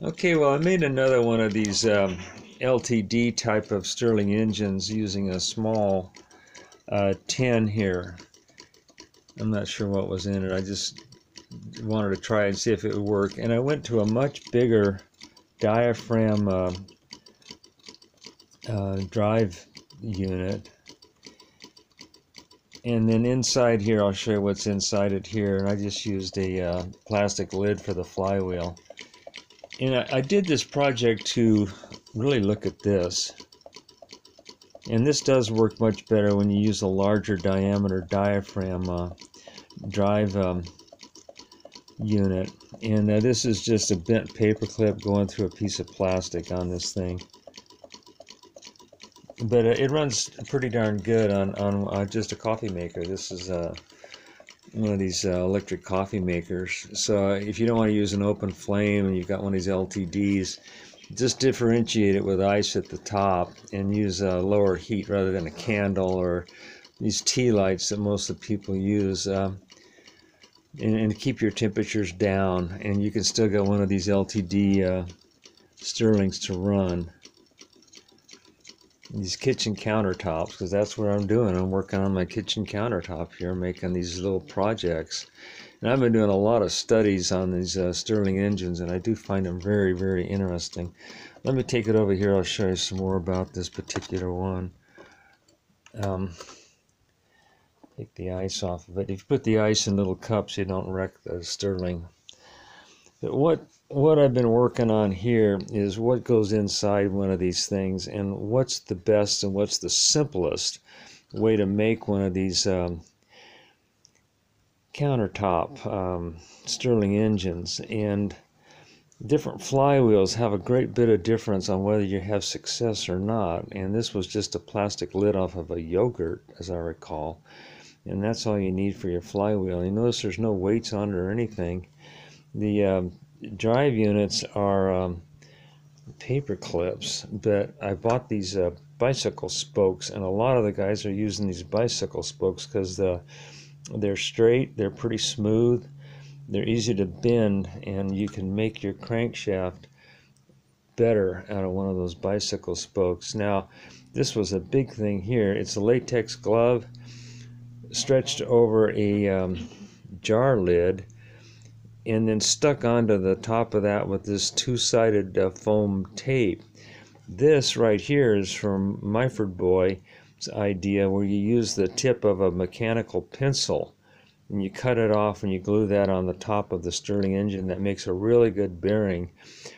Okay, well, I made another one of these um, LTD type of Stirling engines using a small uh, tin here. I'm not sure what was in it. I just wanted to try and see if it would work. And I went to a much bigger diaphragm uh, uh, drive unit. And then inside here, I'll show you what's inside it here. And I just used a uh, plastic lid for the flywheel and I, I, did this project to really look at this. And this does work much better when you use a larger diameter diaphragm uh, drive um, unit. And uh, this is just a bent paper clip going through a piece of plastic on this thing. But uh, it runs pretty darn good on, on uh, just a coffee maker. This is a uh, one of these uh, electric coffee makers. So if you don't want to use an open flame and you've got one of these LTDs, just differentiate it with ice at the top and use a lower heat rather than a candle or these tea lights that most of the people use. Uh, and, and, keep your temperatures down and you can still get one of these LTD uh, Stirlings to run these kitchen countertops because that's what I'm doing. I'm working on my kitchen countertop here, making these little projects. And I've been doing a lot of studies on these uh, Stirling engines, and I do find them very, very interesting. Let me take it over here. I'll show you some more about this particular one. Um, take the ice off of it. If you put the ice in little cups, you don't wreck the Stirling. What what I've been working on here is what goes inside one of these things and what's the best and what's the simplest way to make one of these um, countertop um, Stirling engines. And different flywheels have a great bit of difference on whether you have success or not. And this was just a plastic lid off of a yogurt as I recall. And that's all you need for your flywheel. You notice there's no weights on it or anything the um, drive units are um, paper clips, but I bought these uh, bicycle spokes, and a lot of the guys are using these bicycle spokes because the they're straight, they're pretty smooth, they're easy to bend, and you can make your crankshaft better out of one of those bicycle spokes. Now, this was a big thing here. It's a latex glove stretched over a um, jar lid and then stuck onto the top of that with this two-sided uh, foam tape. This right here is from Myford Boy's idea where you use the tip of a mechanical pencil and you cut it off and you glue that on the top of the Stirling engine. That makes a really good bearing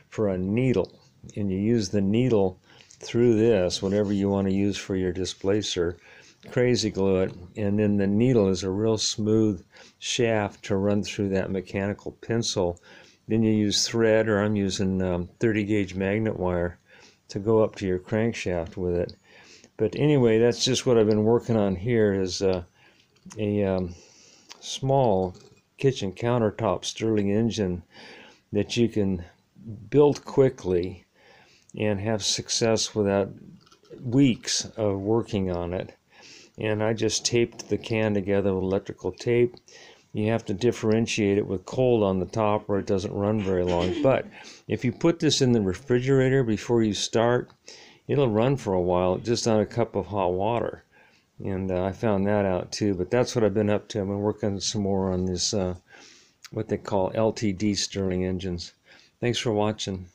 for a needle. And you use the needle through this, whatever you want to use for your displacer, crazy glue it, and then the needle is a real smooth shaft to run through that mechanical pencil. Then you use thread, or I'm using um, 30 gauge magnet wire to go up to your crankshaft with it. But anyway, that's just what I've been working on here is uh, a um, small kitchen countertop Stirling engine that you can build quickly and have success without weeks of working on it and I just taped the can together with electrical tape. You have to differentiate it with cold on the top or it doesn't run very long. But if you put this in the refrigerator before you start, it'll run for a while just on a cup of hot water. And uh, I found that out too. But that's what I've been up to. I've been working some more on this, uh, what they call LTD Stirling engines. Thanks for watching.